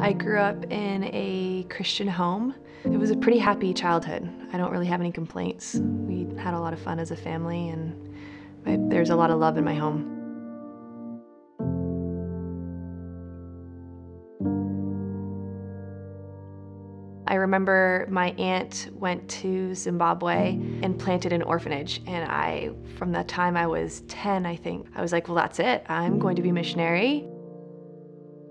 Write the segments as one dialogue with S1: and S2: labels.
S1: I grew up in a Christian home. It was a pretty happy childhood. I don't really have any complaints. We had a lot of fun as a family, and I, there's a lot of love in my home. I remember my aunt went to Zimbabwe and planted an orphanage. And I, from the time I was 10, I think, I was like, well, that's it. I'm going to be missionary.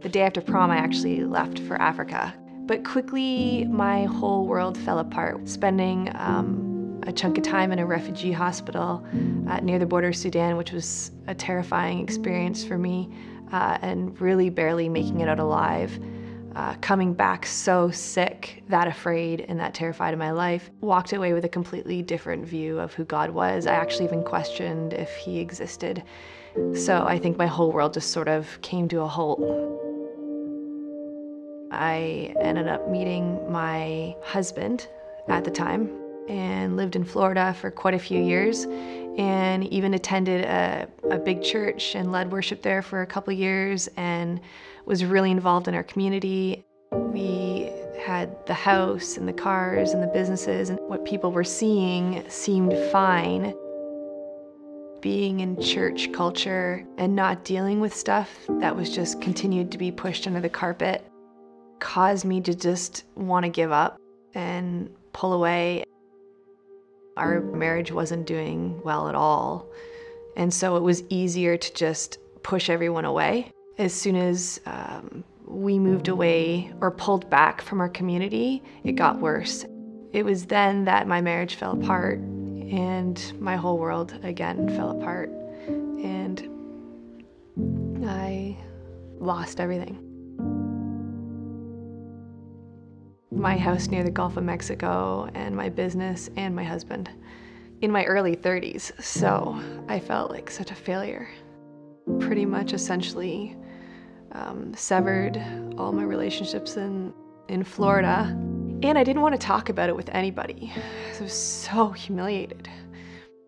S1: The day after prom, I actually left for Africa. But quickly, my whole world fell apart. Spending um, a chunk of time in a refugee hospital uh, near the border of Sudan, which was a terrifying experience for me, uh, and really barely making it out alive. Uh, coming back so sick, that afraid, and that terrified in my life, walked away with a completely different view of who God was. I actually even questioned if He existed. So I think my whole world just sort of came to a halt. I ended up meeting my husband at the time and lived in Florida for quite a few years and even attended a, a big church and led worship there for a couple years and was really involved in our community. We had the house and the cars and the businesses and what people were seeing seemed fine. Being in church culture and not dealing with stuff that was just continued to be pushed under the carpet caused me to just want to give up and pull away. Our marriage wasn't doing well at all. And so it was easier to just push everyone away. As soon as um, we moved away or pulled back from our community, it got worse. It was then that my marriage fell apart and my whole world again fell apart. And I lost everything. My house near the Gulf of Mexico and my business and my husband in my early 30s. So I felt like such a failure. Pretty much essentially um, severed all my relationships in, in Florida. And I didn't want to talk about it with anybody. I was so humiliated.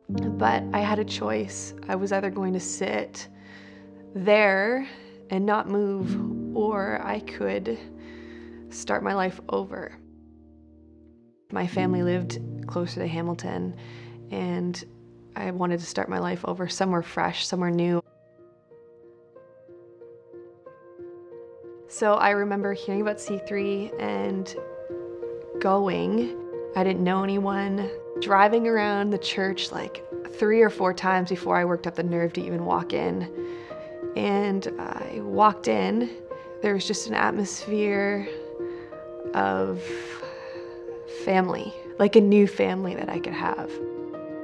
S1: But I had a choice. I was either going to sit there and not move, or I could start my life over. My family lived closer to Hamilton, and I wanted to start my life over somewhere fresh, somewhere new. So I remember hearing about C3 and going. I didn't know anyone, driving around the church like three or four times before I worked up the nerve to even walk in. And I walked in, there was just an atmosphere of family, like a new family that I could have.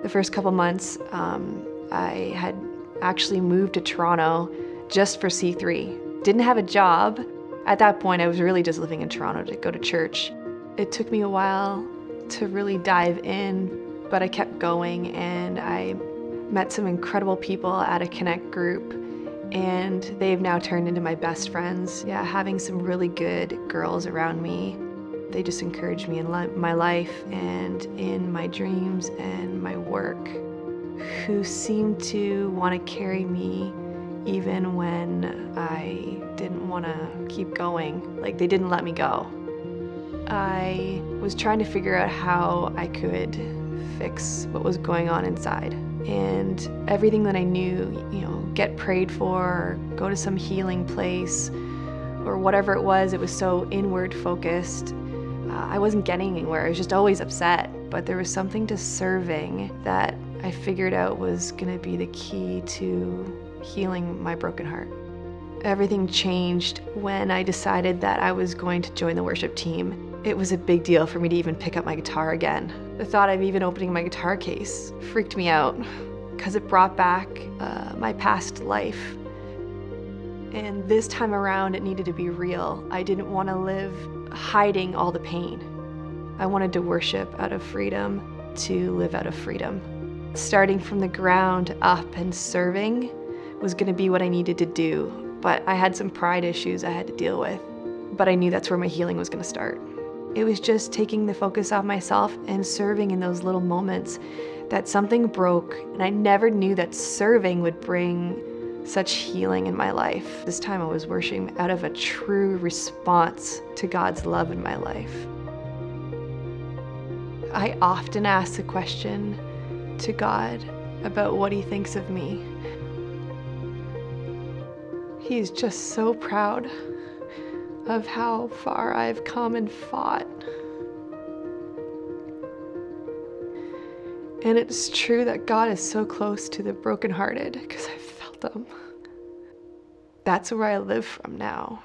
S1: The first couple months, um, I had actually moved to Toronto just for C3. Didn't have a job. At that point, I was really just living in Toronto to go to church. It took me a while to really dive in, but I kept going and I met some incredible people at a Connect group and they've now turned into my best friends. Yeah, having some really good girls around me. They just encourage me in li my life and in my dreams and my work, who seem to want to carry me even when I didn't want to keep going. Like they didn't let me go. I was trying to figure out how I could fix what was going on inside. And everything that I knew, you know, get prayed for, go to some healing place, or whatever it was, it was so inward focused. Uh, I wasn't getting anywhere. I was just always upset. But there was something to serving that I figured out was going to be the key to healing my broken heart. Everything changed when I decided that I was going to join the worship team. It was a big deal for me to even pick up my guitar again. The thought of even opening my guitar case freaked me out because it brought back uh, my past life. And this time around, it needed to be real. I didn't want to live hiding all the pain. I wanted to worship out of freedom to live out of freedom. Starting from the ground up and serving was going to be what I needed to do, but I had some pride issues I had to deal with. But I knew that's where my healing was going to start. It was just taking the focus off myself and serving in those little moments that something broke, and I never knew that serving would bring such healing in my life. This time I was worshiping out of a true response to God's love in my life. I often ask the question to God about what He thinks of me. He is just so proud of how far I've come and fought. And it's true that God is so close to the brokenhearted because I've felt them. That's where I live from now.